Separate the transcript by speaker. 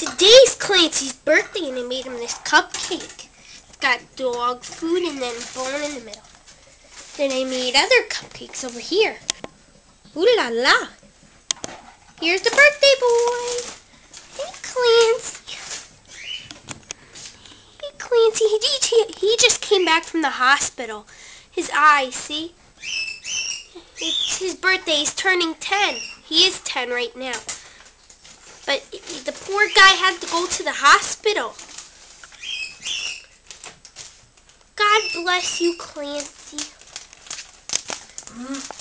Speaker 1: Today's Clancy's birthday and I made him this cupcake. It's got dog food and then bone in the middle. Then I made other cupcakes over here. Ooh la la. Here's the birthday boy. Hey Clancy. Hey Clancy, he, he, just came back from the hospital. His eyes, see? It's his birthday. He's turning 10. He is 10 right now. But the poor guy had to go to the hospital. God bless you, Clancy. Mm.